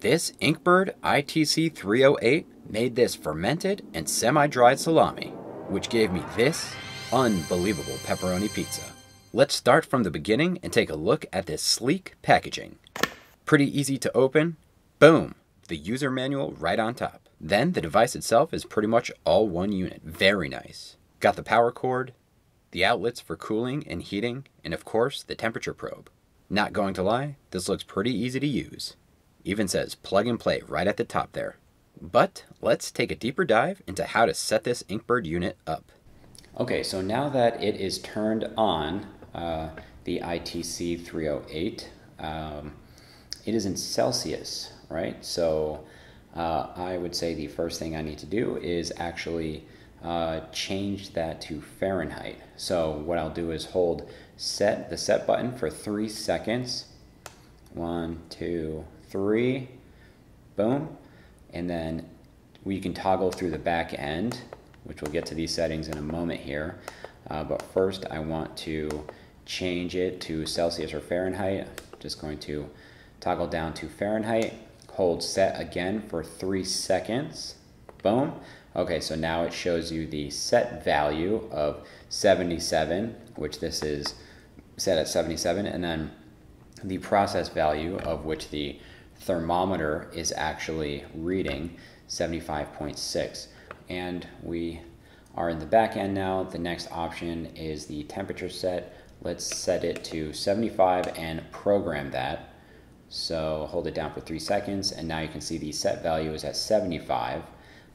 This Inkbird ITC 308 made this fermented and semi-dried salami, which gave me this unbelievable pepperoni pizza. Let's start from the beginning and take a look at this sleek packaging. Pretty easy to open. Boom, the user manual right on top. Then the device itself is pretty much all one unit. Very nice. Got the power cord, the outlets for cooling and heating, and of course the temperature probe. Not going to lie, this looks pretty easy to use. Even says plug and play right at the top there. But let's take a deeper dive into how to set this Inkbird unit up. Okay, so now that it is turned on, uh, the ITC 308, um, it is in Celsius, right? So uh, I would say the first thing I need to do is actually uh, change that to Fahrenheit. So what I'll do is hold set the set button for three seconds. One, two, three, boom. And then we can toggle through the back end, which we'll get to these settings in a moment here. Uh, but first I want to change it to Celsius or Fahrenheit. Just going to toggle down to Fahrenheit, hold set again for three seconds, boom. Okay, so now it shows you the set value of 77, which this is set at 77, and then the process value of which the thermometer is actually reading 75.6. And we are in the back end now. The next option is the temperature set. Let's set it to 75 and program that. So hold it down for three seconds, and now you can see the set value is at 75.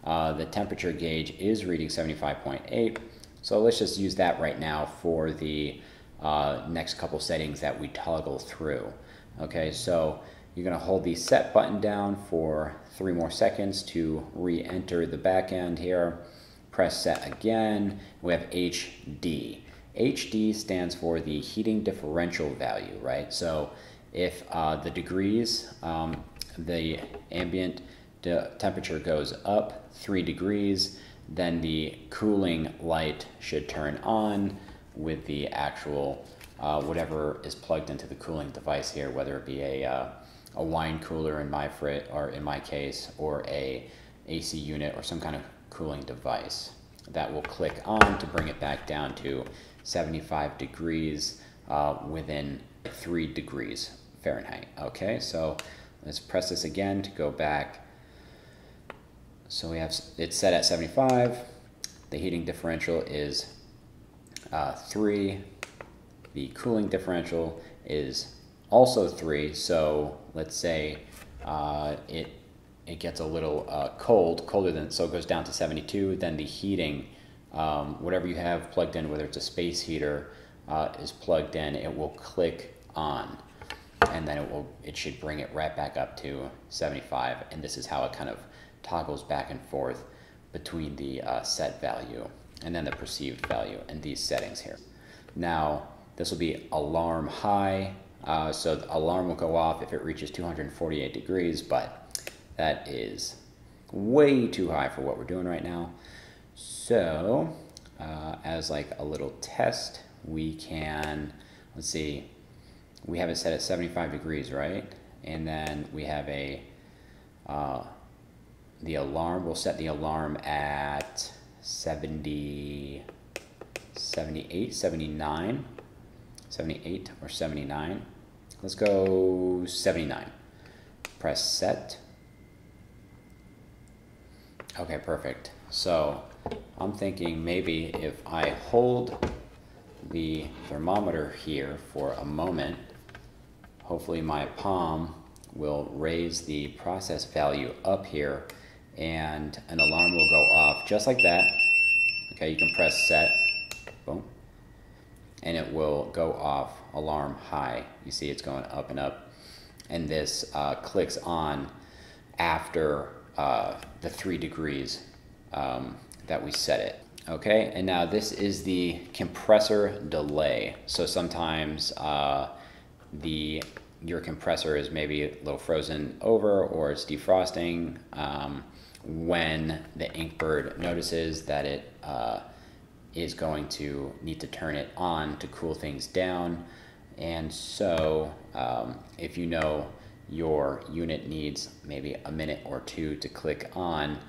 Uh, the temperature gauge is reading 75.8. So let's just use that right now for the uh, next couple settings that we toggle through. Okay, so you're gonna hold the set button down for three more seconds to re-enter the back end here. Press set again. We have HD. HD stands for the heating differential value, right? So if uh, the degrees, um, the ambient temperature goes up three degrees, then the cooling light should turn on with the actual uh, whatever is plugged into the cooling device here, whether it be a, uh, a wine cooler in my frit or in my case, or a AC unit or some kind of cooling device. That will click on to bring it back down to 75 degrees uh, within three degrees Fahrenheit. Okay, so let's press this again to go back so we have it's set at 75. The heating differential is uh, 3. The cooling differential is also 3. So let's say uh, it it gets a little uh, cold, colder than so it goes down to 72. Then the heating, um, whatever you have plugged in, whether it's a space heater, uh, is plugged in. It will click on, and then it will it should bring it right back up to 75. And this is how it kind of toggles back and forth between the uh, set value and then the perceived value in these settings here. Now, this will be alarm high, uh, so the alarm will go off if it reaches 248 degrees, but that is way too high for what we're doing right now. So, uh, as like a little test, we can, let's see, we have it set at 75 degrees, right? And then we have a uh, the alarm, we'll set the alarm at 70, 78, 79, 78 or 79. Let's go 79. Press set. Okay, perfect. So I'm thinking maybe if I hold the thermometer here for a moment, hopefully my palm will raise the process value up here and an alarm will go off just like that. Okay, you can press set, and it will go off alarm high. You see it's going up and up. And this uh, clicks on after uh, the three degrees um, that we set it. Okay, and now this is the compressor delay. So sometimes uh, the your compressor is maybe a little frozen over or it's defrosting. Um, when the Inkbird notices that it uh, is going to need to turn it on to cool things down. And so um, if you know your unit needs maybe a minute or two to click on,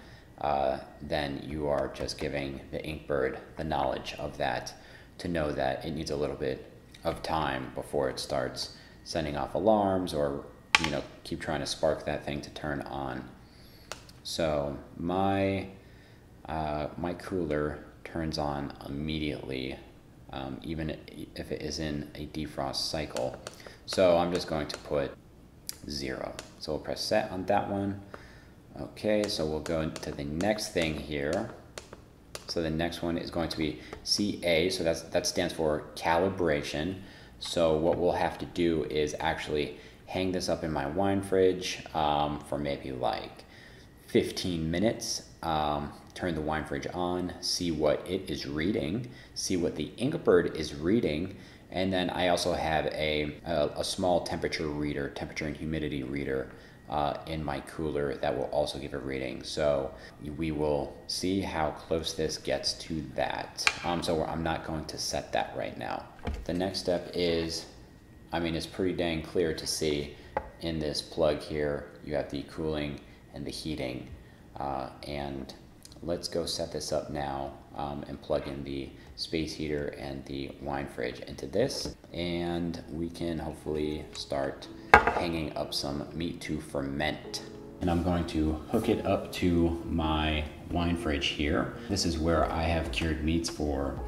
uh, then you are just giving the Inkbird the knowledge of that to know that it needs a little bit of time before it starts sending off alarms or you know keep trying to spark that thing to turn on. So my uh, my cooler turns on immediately, um, even if it is in a defrost cycle. So I'm just going to put zero. So we'll press set on that one. Okay, so we'll go into the next thing here. So the next one is going to be CA, so that's, that stands for calibration. So what we'll have to do is actually hang this up in my wine fridge um, for maybe like 15 minutes. Um, turn the wine fridge on, see what it is reading, see what the Inkbird is reading, and then I also have a, a, a small temperature reader, temperature and humidity reader uh, in my cooler that will also give a reading. So we will see how close this gets to that. Um, so I'm not going to set that right now. The next step is, I mean, it's pretty dang clear to see in this plug here, you have the cooling and the heating. Uh, and let's go set this up now um, and plug in the space heater and the wine fridge into this and we can hopefully start hanging up some meat to ferment. And I'm going to hook it up to my wine fridge here. This is where I have cured meats for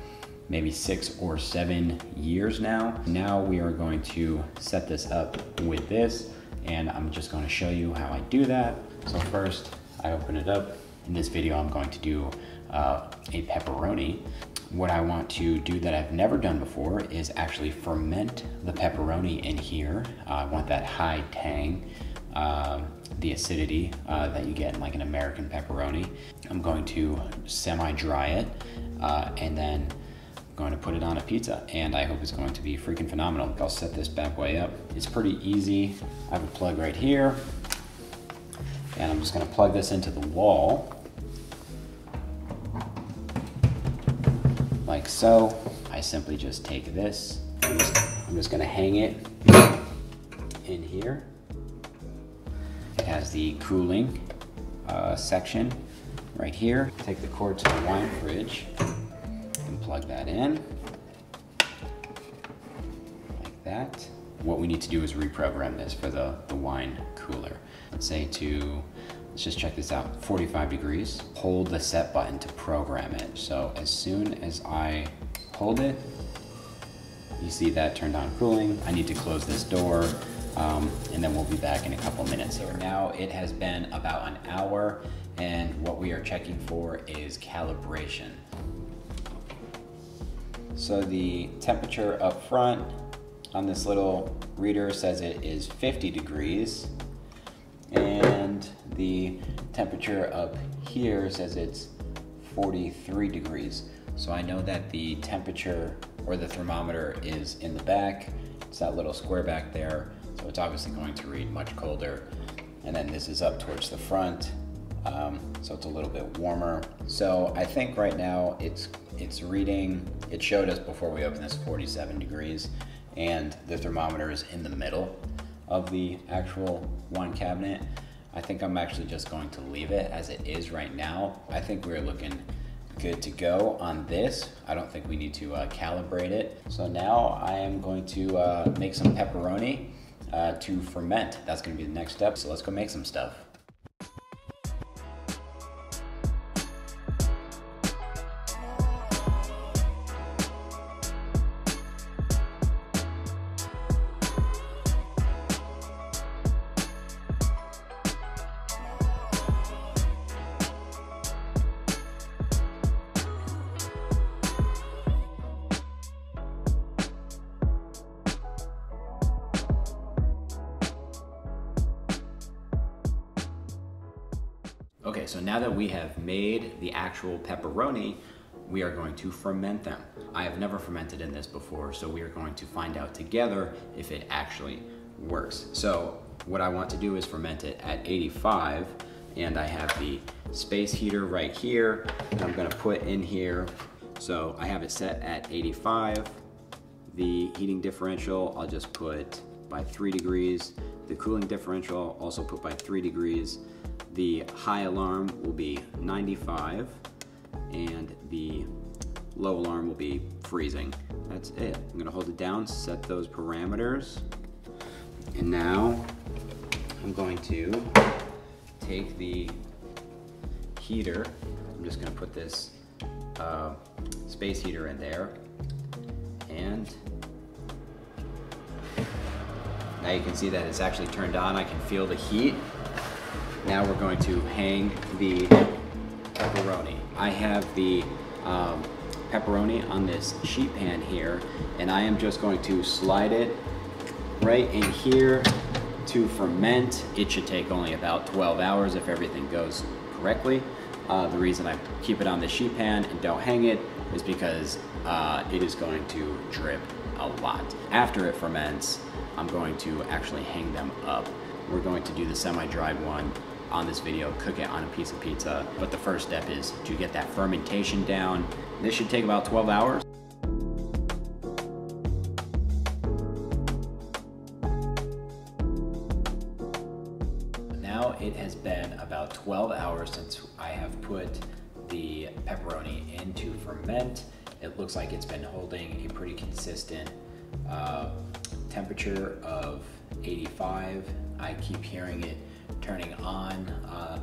maybe six or seven years now. Now we are going to set this up with this and I'm just going to show you how I do that. So first I open it up. In this video I'm going to do uh, a pepperoni. What I want to do that I've never done before is actually ferment the pepperoni in here. Uh, I want that high tang, uh, the acidity uh, that you get in like an American pepperoni. I'm going to semi-dry it uh, and then I'm going to put it on a pizza and I hope it's going to be freaking phenomenal. I'll set this bad boy up. It's pretty easy. I have a plug right here and I'm just gonna plug this into the wall like so. I simply just take this, I'm just, I'm just gonna hang it in here. It has the cooling uh, section right here. Take the cord to the wine fridge and plug that in like that. What we need to do is reprogram this for the, the wine cooler. Let's say to Let's just check this out, 45 degrees. Hold the set button to program it. So as soon as I hold it, you see that turned on cooling. I need to close this door um, and then we'll be back in a couple minutes here. Now it has been about an hour and what we are checking for is calibration. So the temperature up front on this little reader says it is 50 degrees and the temperature up here says it's 43 degrees. So I know that the temperature or the thermometer is in the back. It's that little square back there. So it's obviously going to read much colder. And then this is up towards the front. Um, so it's a little bit warmer. So I think right now it's it's reading, it showed us before we opened this 47 degrees and the thermometer is in the middle of the actual wine cabinet. I think I'm actually just going to leave it as it is right now. I think we're looking good to go on this. I don't think we need to uh, calibrate it. So now I am going to uh, make some pepperoni uh, to ferment. That's gonna be the next step. So let's go make some stuff. Okay, so now that we have made the actual pepperoni, we are going to ferment them. I have never fermented in this before, so we are going to find out together if it actually works. So what I want to do is ferment it at 85, and I have the space heater right here that I'm gonna put in here. So I have it set at 85. The heating differential, I'll just put by three degrees. The cooling differential also put by three degrees. The high alarm will be 95 and the low alarm will be freezing. That's it. I'm gonna hold it down, set those parameters. And now I'm going to take the heater. I'm just gonna put this uh, space heater in there. And now you can see that it's actually turned on. I can feel the heat. Now we're going to hang the pepperoni. I have the um, pepperoni on this sheet pan here, and I am just going to slide it right in here to ferment. It should take only about 12 hours if everything goes correctly. Uh, the reason I keep it on the sheet pan and don't hang it is because uh, it is going to drip a lot. After it ferments, I'm going to actually hang them up. We're going to do the semi-dried one on this video, cook it on a piece of pizza. But the first step is to get that fermentation down. This should take about 12 hours. Now it has been about 12 hours since I have put the pepperoni into ferment. It looks like it's been holding a pretty consistent uh, temperature of 85. I keep hearing it turning on uh,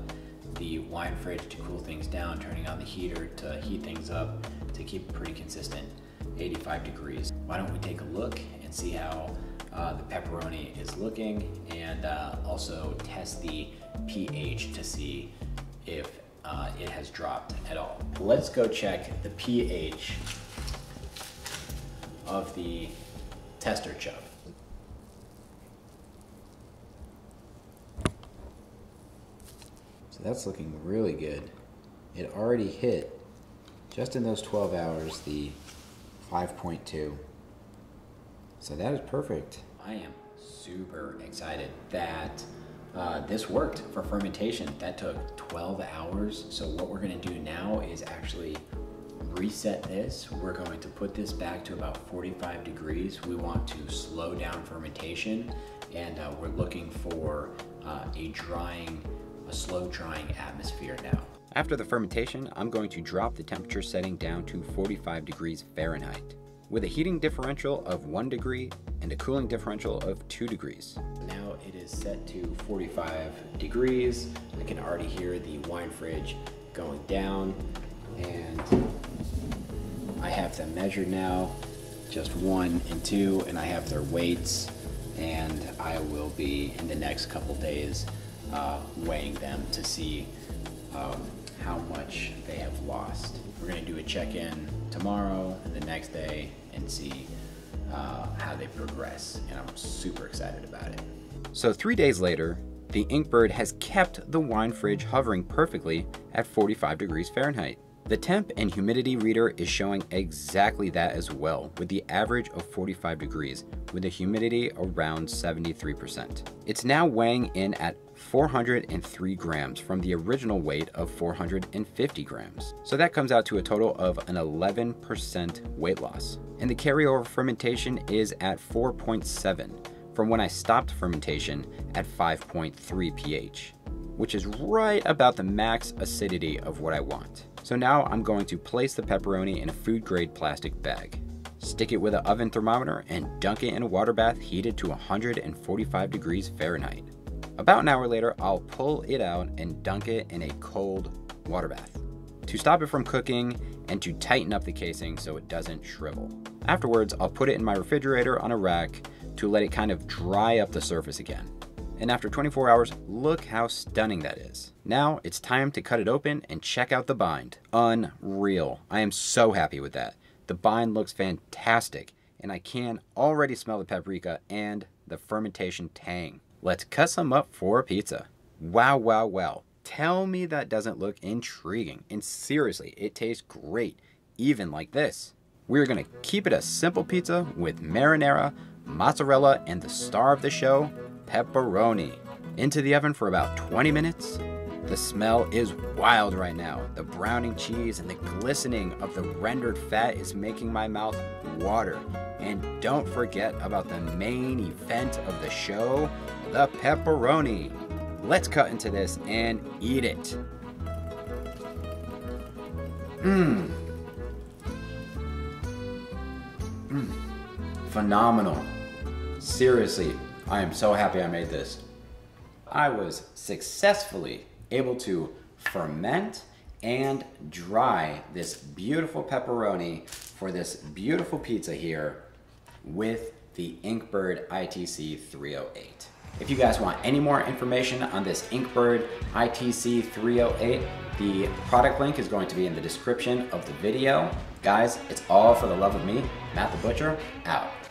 the wine fridge to cool things down, turning on the heater to heat things up to keep it pretty consistent 85 degrees. Why don't we take a look and see how uh, the pepperoni is looking and uh, also test the pH to see if uh, it has dropped at all. Let's go check the pH of the tester chub. So that's looking really good. It already hit, just in those 12 hours, the 5.2. So that is perfect. I am super excited that uh, this worked for fermentation. That took 12 hours. So what we're gonna do now is actually reset this. We're going to put this back to about 45 degrees. We want to slow down fermentation and uh, we're looking for uh, a drying a slow drying atmosphere now. After the fermentation, I'm going to drop the temperature setting down to 45 degrees Fahrenheit with a heating differential of 1 degree and a cooling differential of 2 degrees. Now it is set to 45 degrees. I can already hear the wine fridge going down and I have them measured now, just one and two, and I have their weights and I will be in the next couple days uh, weighing them to see um, how much they have lost. We're going to do a check-in tomorrow and the next day and see uh, how they progress, and I'm super excited about it. So three days later, the Inkbird has kept the wine fridge hovering perfectly at 45 degrees Fahrenheit. The temp and humidity reader is showing exactly that as well, with the average of 45 degrees, with a humidity around 73%. It's now weighing in at 403 grams from the original weight of 450 grams. So that comes out to a total of an 11% weight loss. And the carryover fermentation is at 4.7 from when I stopped fermentation at 5.3 pH, which is right about the max acidity of what I want. So now I'm going to place the pepperoni in a food grade plastic bag. Stick it with an oven thermometer and dunk it in a water bath heated to 145 degrees Fahrenheit. About an hour later, I'll pull it out and dunk it in a cold water bath to stop it from cooking and to tighten up the casing so it doesn't shrivel. Afterwards, I'll put it in my refrigerator on a rack to let it kind of dry up the surface again and after 24 hours, look how stunning that is. Now it's time to cut it open and check out the bind. Unreal. I am so happy with that. The bind looks fantastic, and I can already smell the paprika and the fermentation tang. Let's cut some up for a pizza. Wow, wow, wow. Tell me that doesn't look intriguing. And seriously, it tastes great, even like this. We're gonna keep it a simple pizza with marinara, mozzarella, and the star of the show, pepperoni. Into the oven for about 20 minutes. The smell is wild right now. The browning cheese and the glistening of the rendered fat is making my mouth water. And don't forget about the main event of the show, the pepperoni. Let's cut into this and eat it. Mmm. Mmm. Phenomenal. Seriously, I am so happy I made this. I was successfully able to ferment and dry this beautiful pepperoni for this beautiful pizza here with the Inkbird ITC 308. If you guys want any more information on this Inkbird ITC 308, the product link is going to be in the description of the video. Guys, it's all for the love of me, Matt the Butcher, out.